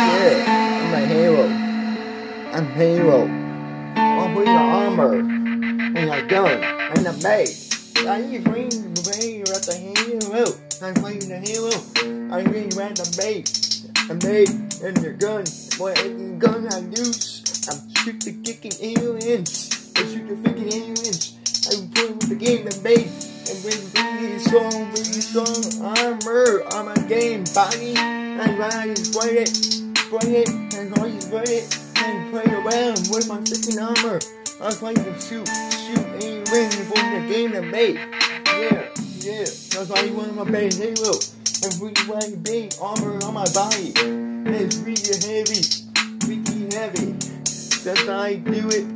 I'm a hero. I'm Halo. I'm with the armor and a gun and a bait. I use ring the bait at the halo. I'm playing the halo. I ring at the bait. The bait and the gun. What the gun I use? I'm shoot the kicking aliens. I shoot the freaking aliens. I'm playing with the game and bait. And with really strong, really strong armor on my game body. And I spray it, spray it, and I spray it, and play around with my freaking armor. I'm playing to shoot, shoot aliens for the game to make. Yeah, yeah, that's why you want my base halo. And really wearing big armor on my body. And it's really heavy, really heavy. That's how I do it.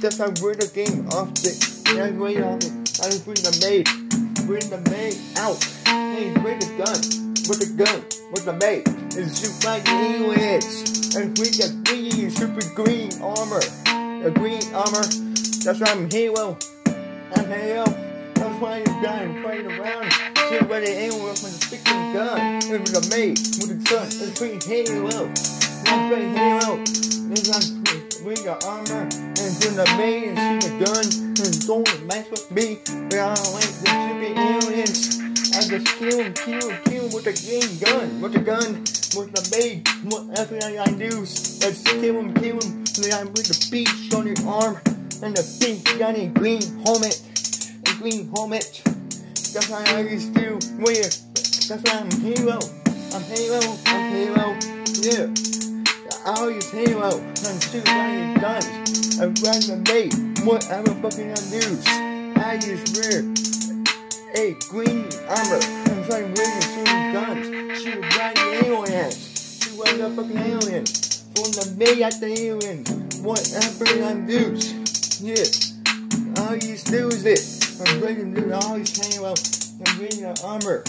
That's how I bring the game off the that's way off it. I just bring the maid. Bring the maid out. Hey, bring the gun. With the gun. With the mate And shoot like aliens. And bring the green, super green armor. The green armor. That's why I'm Halo. I'm Halo. That's why I'm dying playing around. See where the alien with my freaking gun. With the mate With the gun. It's pretty Halo. I'm playing Halo. It's like bring the armor and bring the maid and shoot the gun and don't mess with me. We are like the stupid aliens. Just kill him, kill him, kill him with a green gun, with a gun, with a the maid, whatever I do. Let's kill him, kill him. Then I put the beach on your arm and the pink and green helmet, and green helmet. That's what I used to. Where? That's why I'm hero. I'm hero. I'm hero. Yeah. I always halo and shoot running guns. I run the bait, whatever fucking I do. I just wear a green armor and try wearing shooting guns. Shoot right in aliens. Shoot right the fucking alien. From the bait at the alien. Whatever I do. Yeah. All you do is it. I'm bringing the always halo and bringing the armor.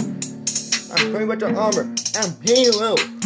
I'm playing with the armor. I'm halo.